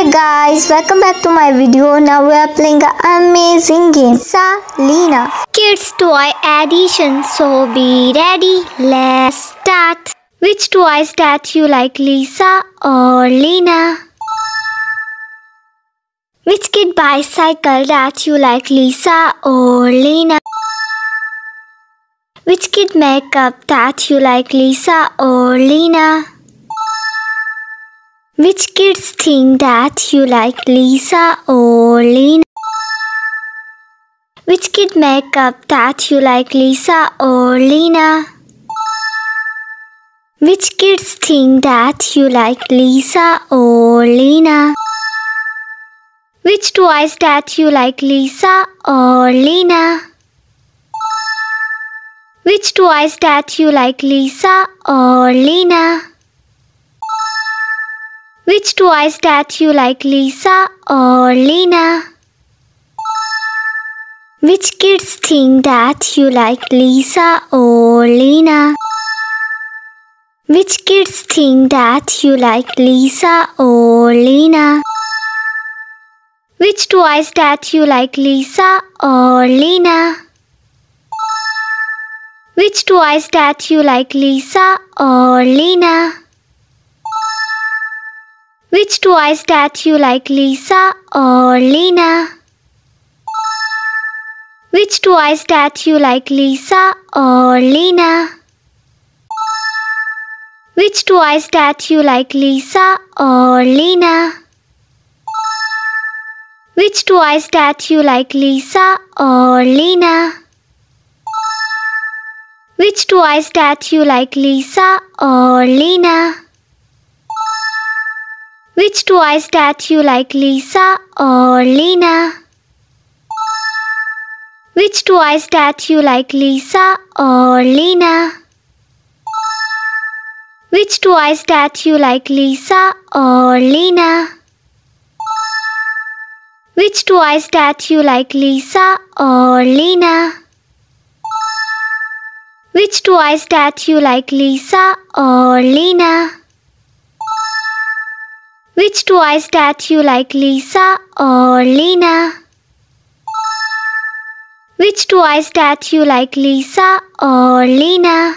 Hey guys, welcome back to my video. Now we are playing an amazing game, Salina. Kids Toy Edition. So be ready. Let's start. Which toy that you like, Lisa or Lena? Which kid bicycle that you like, Lisa or Lena? Which kid makeup that you like, Lisa or Lena? Which kids think that you like Lisa or Lena? Which kid makeup that you like Lisa or Lena? Which kids think that you like Lisa or Lena? Which toys that you like Lisa or Lena? Which toys that you like Lisa or Lena? Which toys that you like Lisa or Lena? Which kids think that you like Lisa or Lena? Which kids think that you like Lisa or Lena? Which toys that you like Lisa or Lena? Which toys that you like Lisa or Lena? Which toys that you like Lisa or Lena? Which toys that you like Lisa or Lena? Which toys that you like Lisa or Lena? Which toys that you like Lisa or Lena? Which toys that you like Lisa or Lena? Which toys that you like Lisa or Lena? Which toys that you like Lisa or Lena? Which toys that you like Lisa or Lena? Which toys that you like Lisa or Lena? Which toys that you like Lisa or Lena? Which toy you like Lisa or Lena? Which toy you like Lisa or Lena?